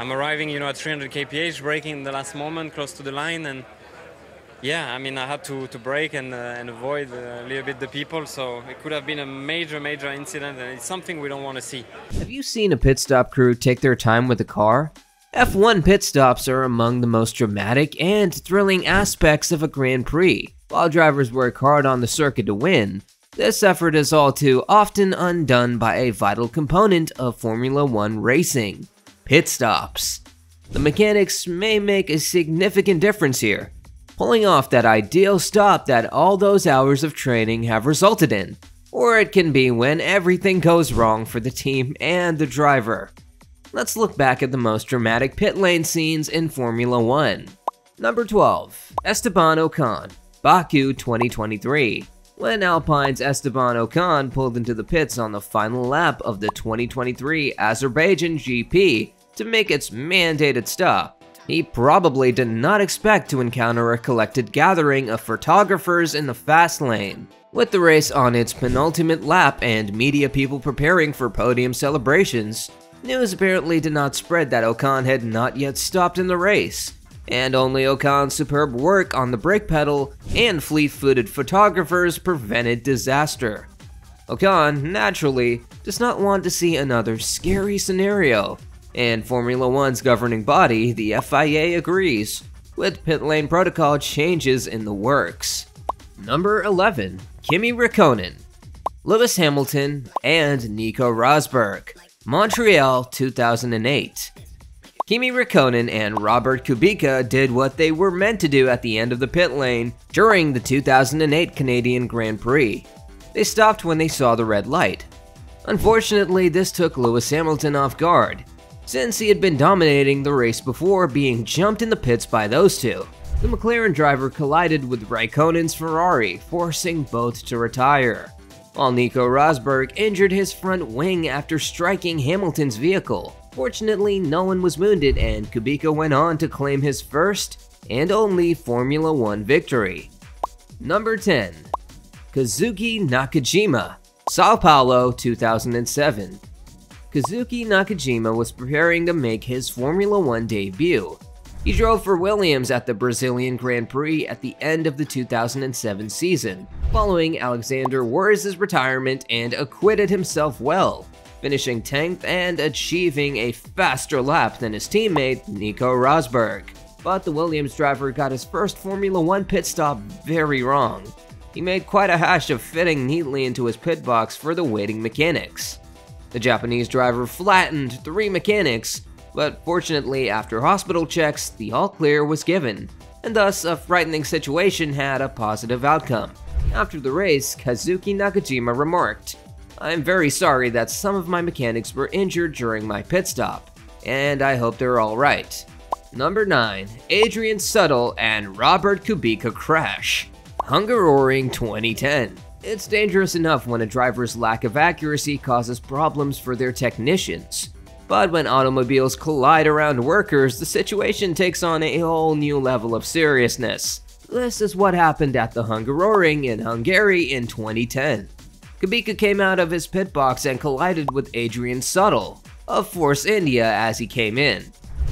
I'm arriving, you know, at 300 kph, braking in the last moment, close to the line, and yeah, I mean, I had to, to brake and, uh, and avoid uh, a little bit the people, so it could have been a major, major incident, and it's something we don't want to see. Have you seen a pit stop crew take their time with a car? F1 pit stops are among the most dramatic and thrilling aspects of a Grand Prix. While drivers work hard on the circuit to win, this effort is all too often undone by a vital component of Formula One racing pit stops. The mechanics may make a significant difference here, pulling off that ideal stop that all those hours of training have resulted in. Or it can be when everything goes wrong for the team and the driver. Let's look back at the most dramatic pit lane scenes in Formula 1. Number 12. Esteban Ocon, Baku 2023. When Alpine's Esteban Ocon pulled into the pits on the final lap of the 2023 Azerbaijan GP to make its mandated stop, he probably did not expect to encounter a collected gathering of photographers in the fast lane. With the race on its penultimate lap and media people preparing for podium celebrations, news apparently did not spread that Ocon had not yet stopped in the race, and only Ocon's superb work on the brake pedal and fleet-footed photographers prevented disaster. Ocon, naturally, does not want to see another scary scenario, and Formula One's governing body, the FIA, agrees, with pit lane protocol changes in the works. Number 11. Kimi Räikkönen, Lewis Hamilton, and Nico Rosberg, Montreal 2008. Kimi Räikkönen and Robert Kubica did what they were meant to do at the end of the pit lane during the 2008 Canadian Grand Prix. They stopped when they saw the red light. Unfortunately, this took Lewis Hamilton off guard, since he had been dominating the race before being jumped in the pits by those two. The McLaren driver collided with Raikkonen's Ferrari, forcing both to retire, while Nico Rosberg injured his front wing after striking Hamilton's vehicle. Fortunately, no one was wounded and Kubica went on to claim his first and only Formula 1 victory. Number 10. Kazuki Nakajima, Sao Paulo 2007 Kazuki Nakajima was preparing to make his Formula One debut. He drove for Williams at the Brazilian Grand Prix at the end of the 2007 season, following Alexander Wurz's retirement and acquitted himself well, finishing 10th and achieving a faster lap than his teammate Nico Rosberg. But the Williams driver got his first Formula One pit stop very wrong. He made quite a hash of fitting neatly into his pit box for the waiting mechanics. The Japanese driver flattened three mechanics, but fortunately after hospital checks, the all clear was given, and thus a frightening situation had a positive outcome. After the race, Kazuki Nakajima remarked, I'm very sorry that some of my mechanics were injured during my pit stop, and I hope they're alright. Number 9. Adrian Sutil and Robert Kubica crash. Hungaroring 2010 it's dangerous enough when a driver's lack of accuracy causes problems for their technicians. But when automobiles collide around workers, the situation takes on a whole new level of seriousness. This is what happened at the Hungaroring in Hungary in 2010. Kubica came out of his pit box and collided with Adrian Sutil of Force India as he came in.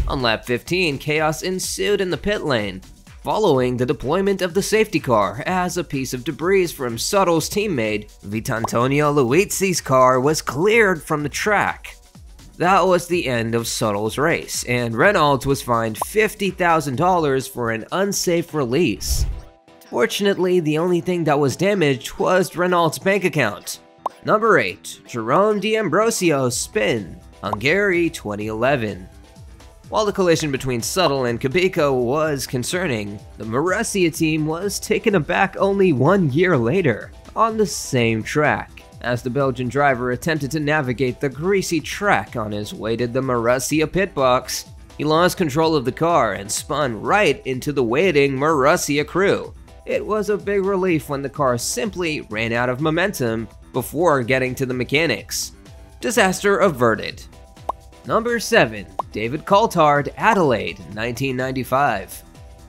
On lap 15, chaos ensued in the pit lane, following the deployment of the safety car as a piece of debris from Sutil's teammate Vitantonio Liuzzi's car was cleared from the track. That was the end of Sutil's race, and Renault was fined $50,000 for an unsafe release. Fortunately, the only thing that was damaged was Renault's bank account. Number 8. Jerome D'Ambrosio Spin, Hungary 2011 while the collision between Sutil and Kubica was concerning, the Marussia team was taken aback only one year later, on the same track, as the Belgian driver attempted to navigate the greasy track on his way to the Marussia pit box. He lost control of the car and spun right into the waiting Marussia crew. It was a big relief when the car simply ran out of momentum before getting to the mechanics. Disaster averted. Number 7. David Coulthard, Adelaide, 1995.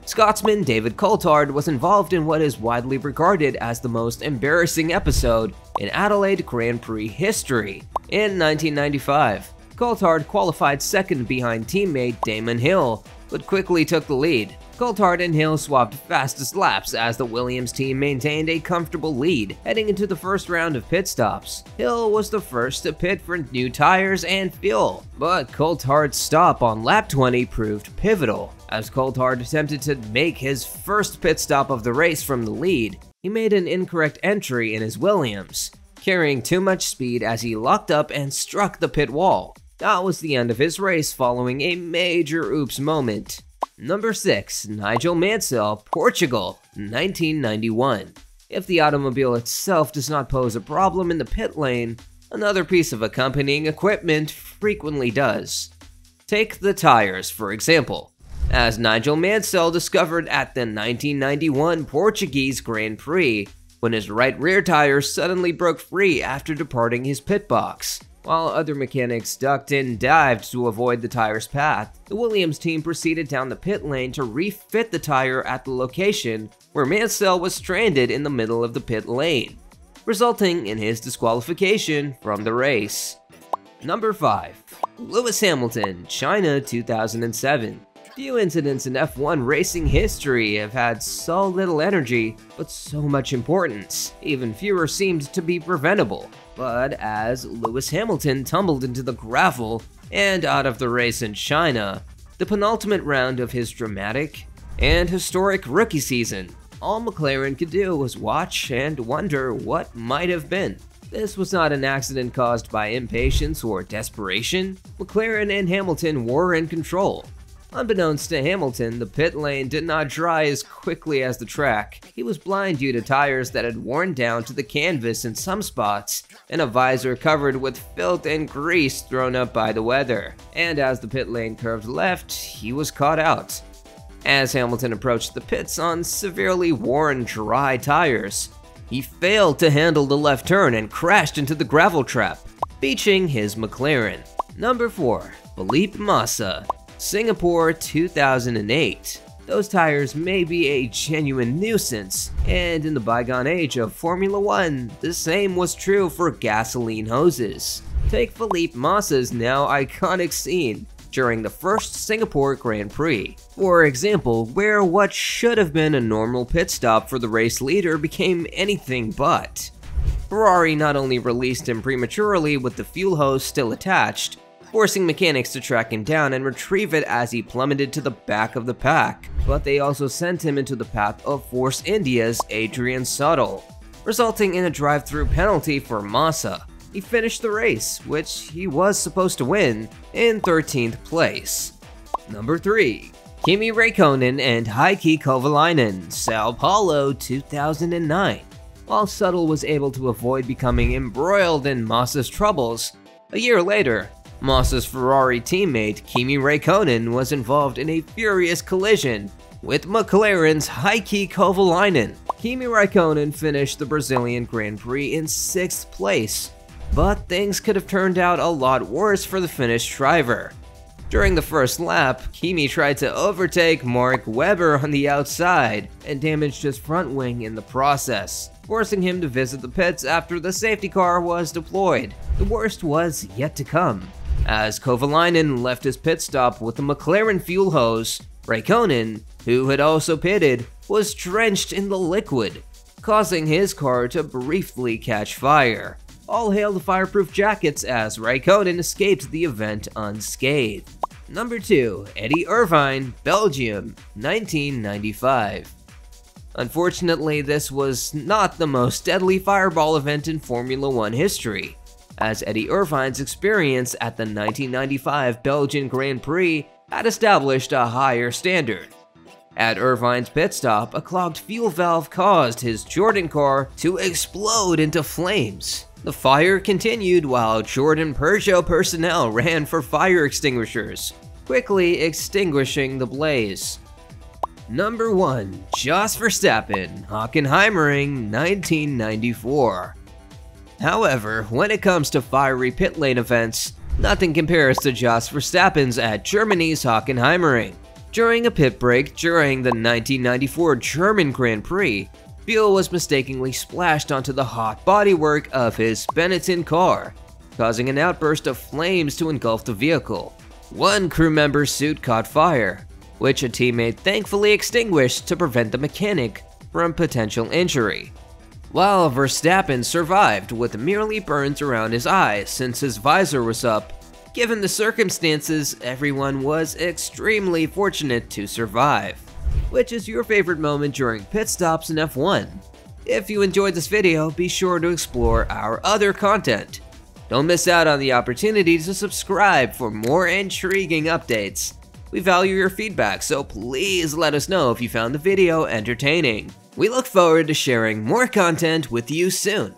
Scotsman David Coulthard was involved in what is widely regarded as the most embarrassing episode in Adelaide Grand Prix history. In 1995, Coulthard qualified second behind teammate Damon Hill, but quickly took the lead. Coulthard and Hill swapped fastest laps as the Williams team maintained a comfortable lead heading into the first round of pit stops. Hill was the first to pit for new tires and fuel, but Coulthard's stop on lap 20 proved pivotal. As Coulthard attempted to make his first pit stop of the race from the lead, he made an incorrect entry in his Williams, carrying too much speed as he locked up and struck the pit wall. That was the end of his race following a major oops moment. Number 6. Nigel Mansell, Portugal, 1991. If the automobile itself does not pose a problem in the pit lane, another piece of accompanying equipment frequently does. Take the tires, for example. As Nigel Mansell discovered at the 1991 Portuguese Grand Prix, when his right rear tire suddenly broke free after departing his pit box. While other mechanics ducked and dived to avoid the tire's path, the Williams team proceeded down the pit lane to refit the tire at the location where Mansell was stranded in the middle of the pit lane, resulting in his disqualification from the race. Number 5. Lewis Hamilton, China 2007. Few incidents in F1 racing history have had so little energy, but so much importance. Even fewer seemed to be preventable. But as Lewis Hamilton tumbled into the gravel and out of the race in China, the penultimate round of his dramatic and historic rookie season, all McLaren could do was watch and wonder what might have been. This was not an accident caused by impatience or desperation. McLaren and Hamilton were in control, Unbeknownst to Hamilton, the pit lane did not dry as quickly as the track. He was blind due to tires that had worn down to the canvas in some spots, and a visor covered with filth and grease thrown up by the weather. And as the pit lane curved left, he was caught out. As Hamilton approached the pits on severely worn, dry tires, he failed to handle the left turn and crashed into the gravel trap, beaching his McLaren. Number 4. Felipe Massa Singapore 2008. Those tires may be a genuine nuisance, and in the bygone age of Formula 1, the same was true for gasoline hoses. Take Felipe Massa's now iconic scene during the first Singapore Grand Prix. For example, where what should have been a normal pit stop for the race leader became anything but. Ferrari not only released him prematurely with the fuel hose still attached, forcing mechanics to track him down and retrieve it as he plummeted to the back of the pack. But they also sent him into the path of Force India's Adrian Sutil, resulting in a drive-through penalty for Massa. He finished the race, which he was supposed to win, in 13th place. Number 3. Kimi Raikkonen and Heikki Kovalainen, Sao Paulo 2009. While Sutil was able to avoid becoming embroiled in Massa's troubles, a year later, Massa's Ferrari teammate Kimi Raikkonen was involved in a furious collision with McLaren's Heikki Kovalainen. Kimi Raikkonen finished the Brazilian Grand Prix in 6th place, but things could have turned out a lot worse for the Finnish driver. During the first lap, Kimi tried to overtake Mark Webber on the outside and damaged his front wing in the process, forcing him to visit the pits after the safety car was deployed. The worst was yet to come as Kovalainen left his pit stop with the McLaren fuel hose, Raikkonen, who had also pitted, was drenched in the liquid, causing his car to briefly catch fire. All hail the fireproof jackets as Raikkonen escaped the event unscathed. Number 2. Eddie Irvine, Belgium, 1995. Unfortunately, this was not the most deadly fireball event in Formula 1 history as Eddie Irvine's experience at the 1995 Belgian Grand Prix had established a higher standard. At Irvine's pit stop, a clogged fuel valve caused his Jordan car to explode into flames. The fire continued while Jordan Peugeot personnel ran for fire extinguishers, quickly extinguishing the blaze. Number 1. Jos Verstappen, Hockenheimring, 1994 However, when it comes to fiery pit lane events, nothing compares to Jos Verstappen's at Germany's Hockenheimring. During a pit break during the 1994 German Grand Prix, fuel was mistakenly splashed onto the hot bodywork of his Benetton car. causing an outburst of flames to engulf the vehicle. One crew member's suit caught fire, which a teammate thankfully extinguished to prevent the mechanic from potential injury. While Verstappen survived with merely burns around his eyes since his visor was up, given the circumstances, everyone was extremely fortunate to survive. Which is your favorite moment during pit stops in F1? If you enjoyed this video, be sure to explore our other content. Don't miss out on the opportunity to subscribe for more intriguing updates. We value your feedback, so please let us know if you found the video entertaining. We look forward to sharing more content with you soon.